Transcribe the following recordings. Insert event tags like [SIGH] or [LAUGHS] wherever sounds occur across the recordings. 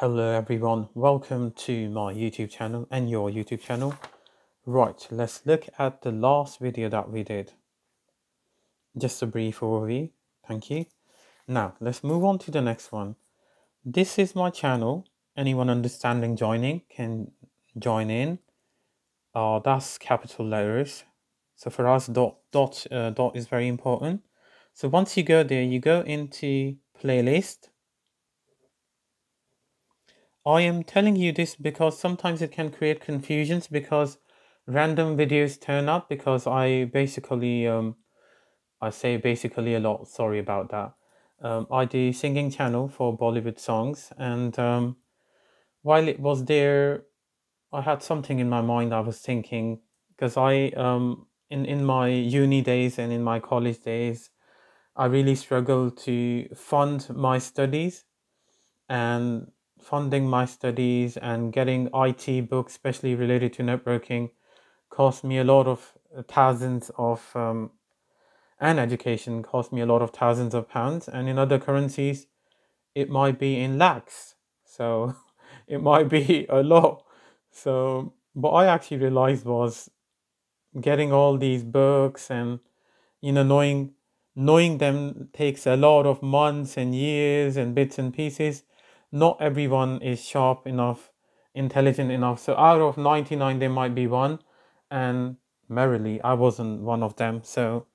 Hello everyone, welcome to my YouTube channel and your YouTube channel. Right, let's look at the last video that we did. Just a brief overview, thank you. Now, let's move on to the next one. This is my channel. Anyone understanding joining can join in. Uh, that's capital letters. So for us, dot, dot, uh, dot is very important. So once you go there, you go into playlist I am telling you this because sometimes it can create confusions because random videos turn up because I basically um I say basically a lot. Sorry about that. Um, I do singing channel for Bollywood songs and um, while it was there I had something in my mind I was thinking because I um in in my uni days and in my college days I really struggled to fund my studies and funding my studies and getting IT books, especially related to networking, cost me a lot of uh, thousands of, um, and education cost me a lot of thousands of pounds. And in other currencies, it might be in lakhs. So [LAUGHS] it might be a lot. So what I actually realized was getting all these books and, you know, knowing knowing them takes a lot of months and years and bits and pieces not everyone is sharp enough, intelligent enough. So out of 99, there might be one. And merrily, I wasn't one of them. So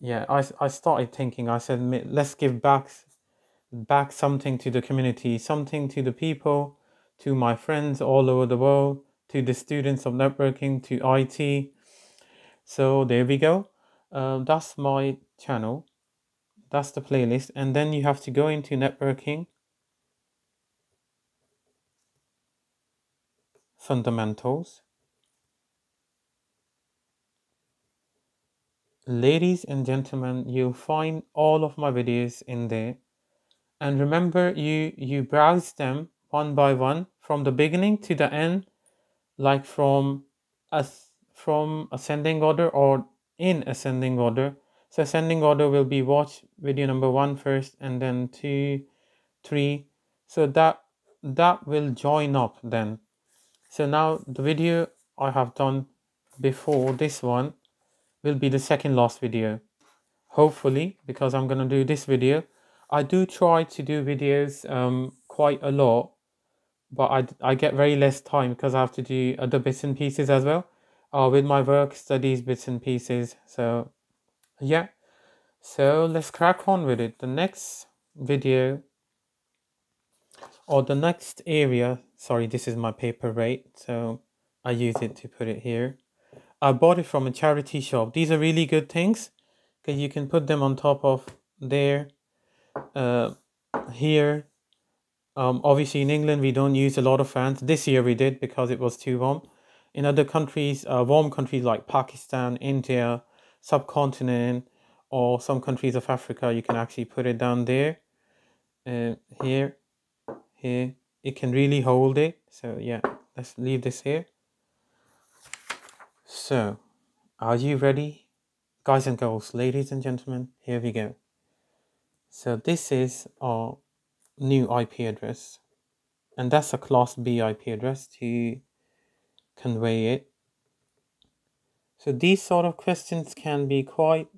yeah, I, I started thinking, I said, let's give back, back something to the community, something to the people, to my friends all over the world, to the students of networking, to IT. So there we go. Uh, that's my channel. That's the playlist. And then you have to go into networking fundamentals. Ladies and gentlemen, you'll find all of my videos in there. And remember, you, you browse them one by one from the beginning to the end, like from as from ascending order or in ascending order. So ascending order will be watch video number one first and then two, three. So that that will join up then so now the video I have done before this one will be the second last video. Hopefully because I'm gonna do this video. I do try to do videos um, quite a lot but I, I get very less time because I have to do other bits and pieces as well uh, with my work studies bits and pieces. So yeah. So let's crack on with it. The next video or the next area sorry this is my Paperweight so I use it to put it here. I bought it from a charity shop. These are really good things because you can put them on top of there uh, here. Um, obviously in England we don't use a lot of fans. This year we did because it was too warm. In other countries uh, warm countries like Pakistan India subcontinent or some countries of Africa you can actually put it down there uh, here here. It can really hold it. So yeah let's leave this here. So are you ready? Guys and girls ladies and gentlemen here we go. So this is our new IP address and that's a class B IP address to convey it. So these sort of questions can be quite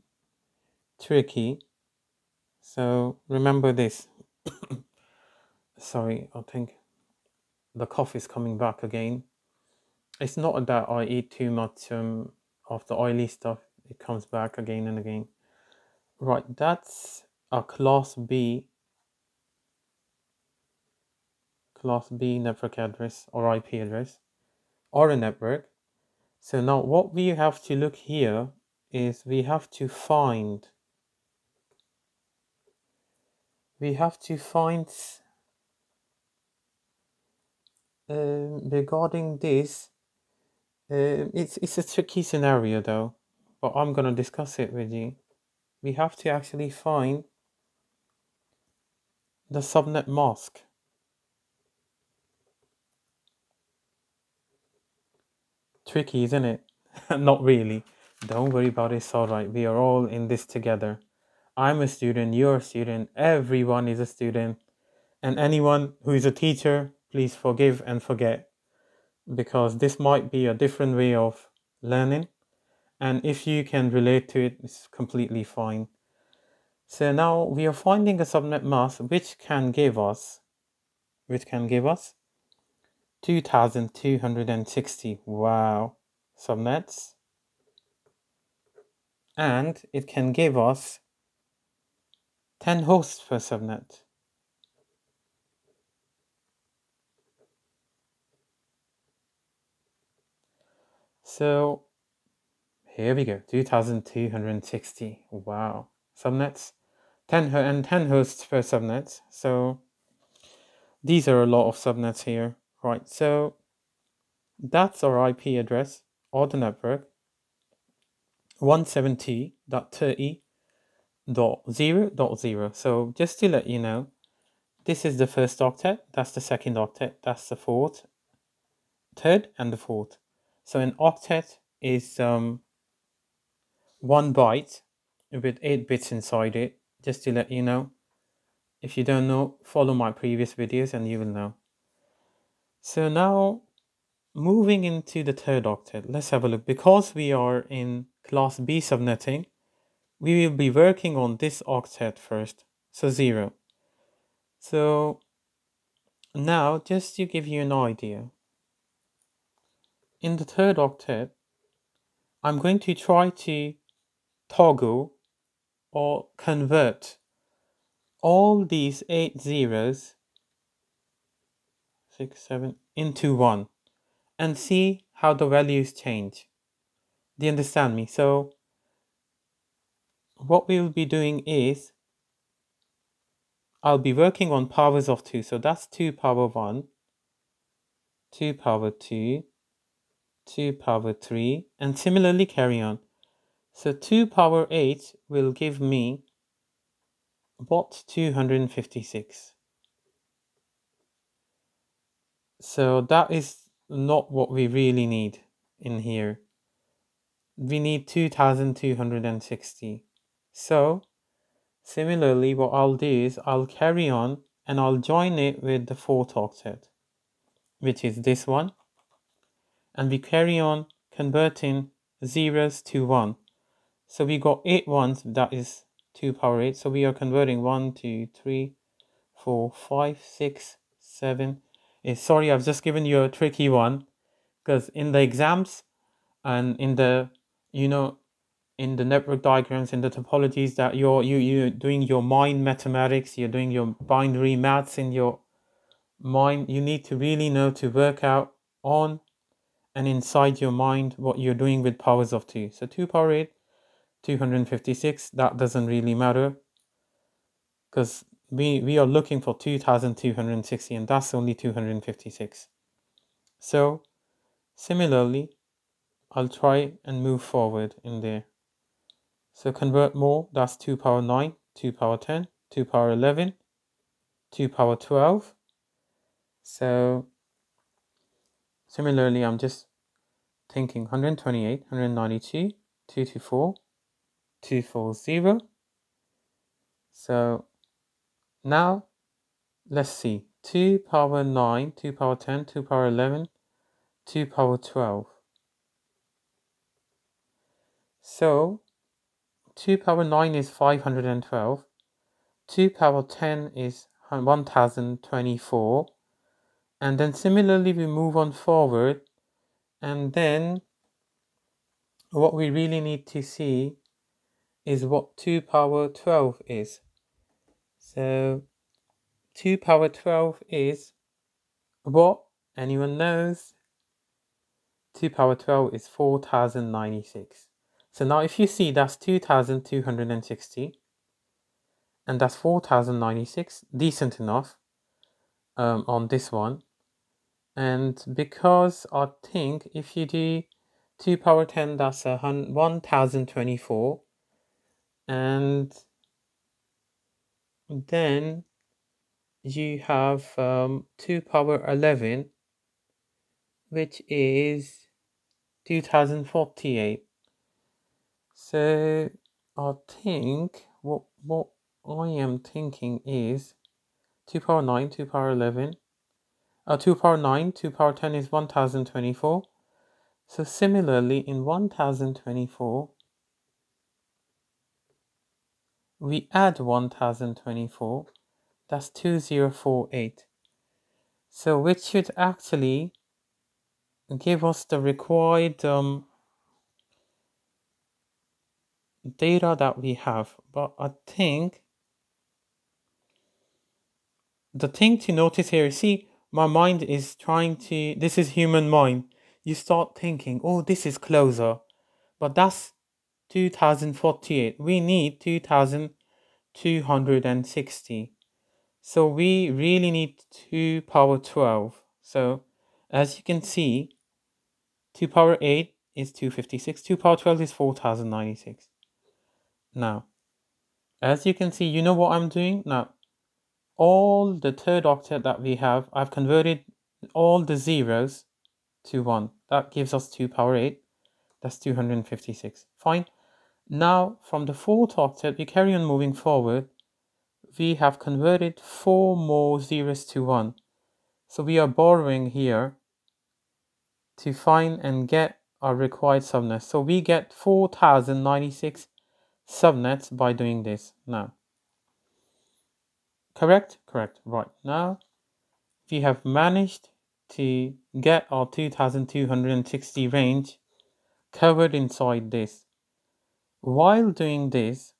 tricky. So remember this [COUGHS] sorry, I think the cough is coming back again. It's not that I eat too much um, of the oily stuff, it comes back again and again. Right, that's a class B class B network address or IP address or a network. So now what we have to look here is we have to find we have to find um, regarding this, uh, it's it's a tricky scenario though, but I'm gonna discuss it with you. We have to actually find the subnet mask. Tricky, isn't it? [LAUGHS] Not really. Don't worry about it. It's all right. We are all in this together. I'm a student. You're a student. Everyone is a student And anyone who is a teacher, please forgive and forget because this might be a different way of learning. And if you can relate to it, it's completely fine. So now we are finding a subnet mask which can give us, which can give us 2260. Wow, subnets. And it can give us 10 hosts per subnet. So here we go, 2260. Wow. Subnets, 10 and 10 hosts per subnet. So these are a lot of subnets here, right? So that's our IP address or the network 170.30.0.0. So just to let you know, this is the first octet, that's the second octet, that's the fourth, third, and the fourth. So an octet is um, one byte with eight bits inside it, just to let you know. If you don't know, follow my previous videos and you will know. So now moving into the third octet, let's have a look. Because we are in class B subnetting, we will be working on this octet first. So zero. So now just to give you an idea, in the third octet, I'm going to try to toggle or convert all these eight zeros, six, seven, into one and see how the values change. Do you understand me? So what we will be doing is I'll be working on powers of 2. So that's 2 power 1, 2 power 2, 2 power 3 and similarly carry on. So 2 power 8 will give me what 256. So that is not what we really need in here. We need 2260. So similarly what I'll do is I'll carry on and I'll join it with the fourth octet which is this one and we carry on converting zeros to 1. So we got 8 ones, that is 2 power 8. So we are converting 1, 2, 3, 4, 5, 6, 7. Eh, sorry, I've just given you a tricky one because in the exams and in the, you know, in the network diagrams, in the topologies that you're you, you're doing your mind mathematics, you're doing your binary maths in your mind, you need to really know to work out on and inside your mind what you're doing with powers of 2. So 2 power 8, 256, that doesn't really matter because we, we are looking for 2260 and that's only 256. So similarly, I'll try and move forward in there. So convert more, that's 2 power 9, 2 power 10, 2 power 11, 2 power 12. So Similarly, I'm just thinking 128, 192, 224, 240. So now let's see 2 power 9, 2 power 10, 2 power 11, 2 power 12. So 2 power 9 is 512, 2 power 10 is 1024, and then similarly we move on forward and then what we really need to see is what 2 power 12 is. So 2 power 12 is what? Anyone knows? 2 power 12 is 4096 so now if you see that's 2260 and that's 4096 decent enough um, on this one and because I think if you do 2 power 10 that's a 1024 and then you have um, 2 power 11 which is 2048 so I think what what I am thinking is 2 power 9, 2 power 11. Uh, 2 power 9, 2 power 10 is 1024. So similarly, in 1024, we add 1024, that's 2048. So which should actually give us the required um, data that we have. But I think the thing to notice here, see, my mind is trying to, this is human mind. You start thinking, oh, this is closer. But that's 2048. We need 2260. So we really need 2 power 12. So as you can see, 2 power 8 is 256. 2 power 12 is 4096. Now, as you can see, you know what I'm doing? Now, all the third octet that we have, I've converted all the zeros to 1. That gives us 2 power 8. That's 256. Fine. Now, from the fourth octet, we carry on moving forward. We have converted 4 more zeros to 1. So we are borrowing here to find and get our required subnets. So we get 4096 subnets by doing this now. Correct? Correct. Right. Now, we have managed to get our 2260 range covered inside this. While doing this,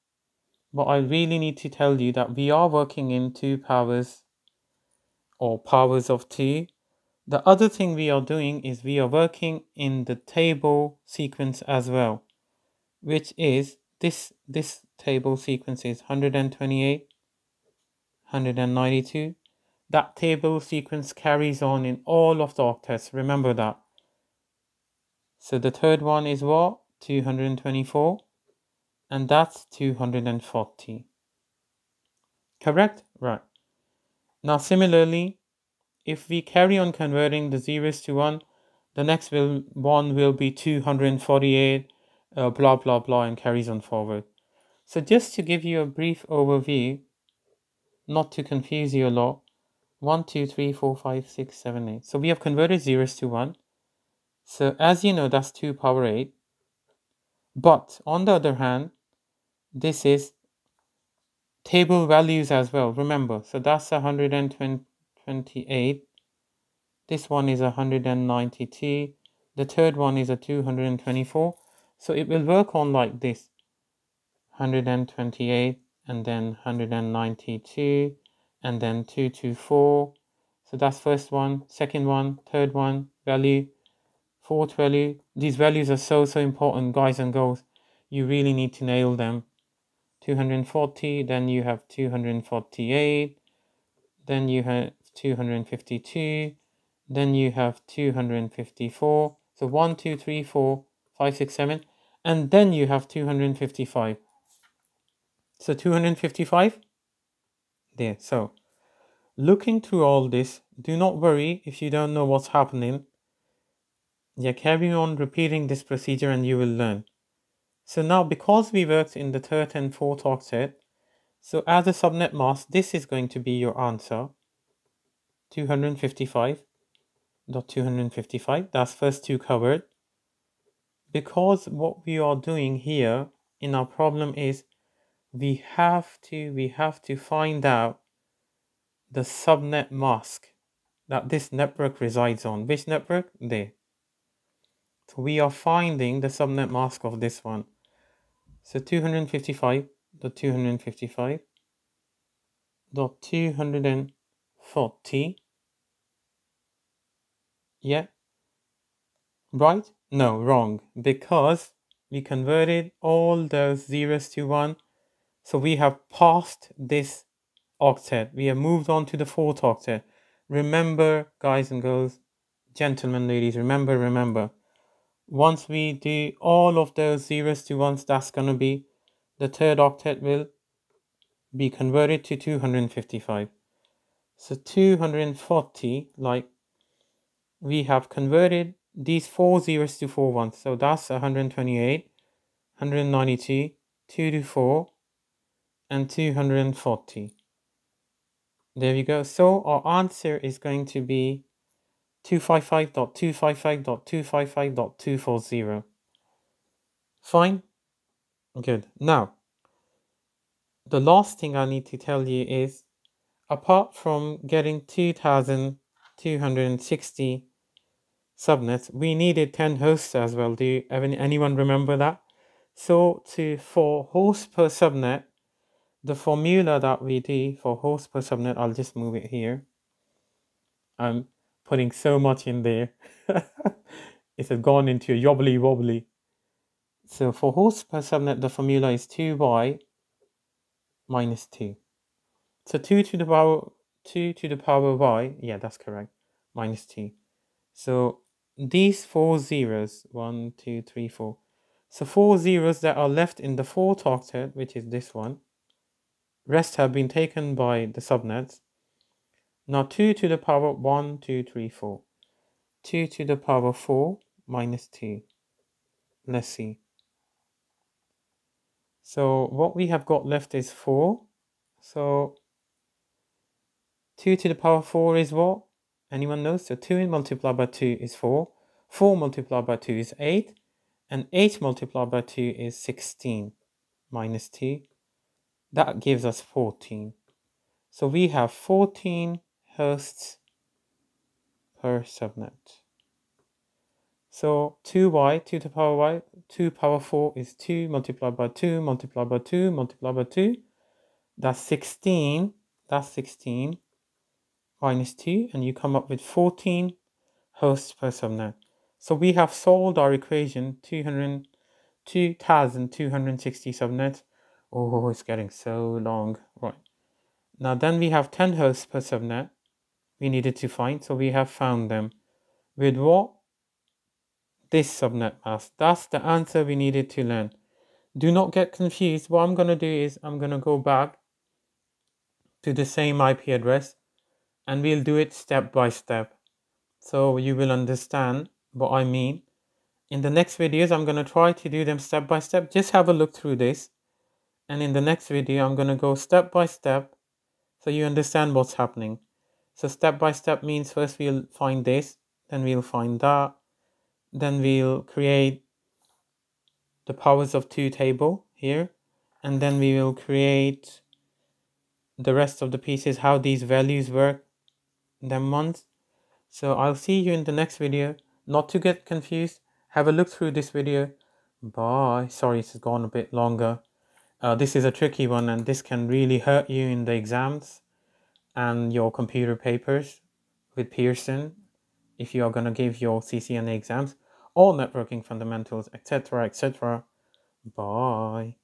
but I really need to tell you that we are working in two powers or powers of two. The other thing we are doing is we are working in the table sequence as well, which is this, this table sequence is 128, 192. That table sequence carries on in all of the octets. Remember that. So the third one is what? 224. And that's 240. Correct? Right. Now similarly, if we carry on converting the zeros to 1, the next will, one will be 248, uh, blah, blah, blah, and carries on forward. So just to give you a brief overview, not to confuse you a lot, 1, 2, 3, 4, 5, 6, 7, 8. So we have converted zeros to 1. So as you know, that's 2 power 8. But on the other hand, this is table values as well. Remember, so that's 128. This one is 192. The third one is a 224. So it will work on like this. 128 and then 192 and then 224 so that's first one. Second one third one value fourth value. These values are so so important guys and girls. You really need to nail them. 240 then you have 248 then you have 252 then you have 254 so 1 2 3 4 5 6 7 and then you have 255 so 255 there. So looking through all this, do not worry if you don't know what's happening. Yeah, carry on repeating this procedure and you will learn. So now because we worked in the third and fourth octet, so as a subnet mask, this is going to be your answer. 255.255, that's first two covered. Because what we are doing here in our problem is we have to we have to find out the subnet mask that this network resides on. Which network? There. So we are finding the subnet mask of this one. So 255 dot 255 dot 240 yeah right no wrong because we converted all those zeros to one so we have passed this octet. We have moved on to the fourth octet. Remember, guys and girls, gentlemen, ladies, remember, remember. Once we do all of those zeros to ones, that's going to be the third octet will be converted to 255. So 240, like we have converted these four zeros to four ones. So that's 128, 192, 2 to 4, and 240. There you go. So our answer is going to be 255.255.255.240. Fine? Good. Now, the last thing I need to tell you is apart from getting 2260 subnets, we needed 10 hosts as well. Do you, anyone remember that? So to for hosts per subnet, the formula that we do for host per subnet, I'll just move it here. I'm putting so much in there. [LAUGHS] it's gone into a yobbly wobbly. So for host per subnet, the formula is 2y minus 2. So 2 to the power 2 to the power y, yeah, that's correct, minus 2. So these four zeros, one, two, three, four. So four zeros that are left in the fourth octet, which is this one, rest have been taken by the subnets. Now 2 to the power 1, 2, 3, 4. 2 to the power 4 minus 2. Let's see. So what we have got left is 4. So 2 to the power 4 is what? Anyone knows? So 2 multiplied by 2 is 4. 4 multiplied by 2 is 8. And 8 multiplied by 2 is 16 minus 2 that gives us 14. So we have 14 hosts per subnet. So 2y, 2 to the power y, 2 power 4 is 2 multiplied by 2 multiplied by 2 multiplied by 2. That's 16. That's 16 minus 2. And you come up with 14 hosts per subnet. So we have solved our equation 200, 2,260 subnets Oh, it's getting so long. Right. Now then we have 10 hosts per subnet we needed to find. So we have found them. With what? This subnet mask. That's the answer we needed to learn. Do not get confused. What I'm going to do is I'm going to go back to the same IP address and we'll do it step by step. So you will understand what I mean. In the next videos, I'm going to try to do them step by step. Just have a look through this and in the next video I'm going to go step by step so you understand what's happening. So step by step means first we'll find this, then we'll find that, then we'll create the powers of 2 table here, and then we will create the rest of the pieces, how these values work, them ones. So I'll see you in the next video. Not to get confused, have a look through this video. Bye. Sorry, it's gone a bit longer. Uh, this is a tricky one and this can really hurt you in the exams and your computer papers with Pearson if you are going to give your CCNA exams or networking fundamentals, etc., etc. Bye.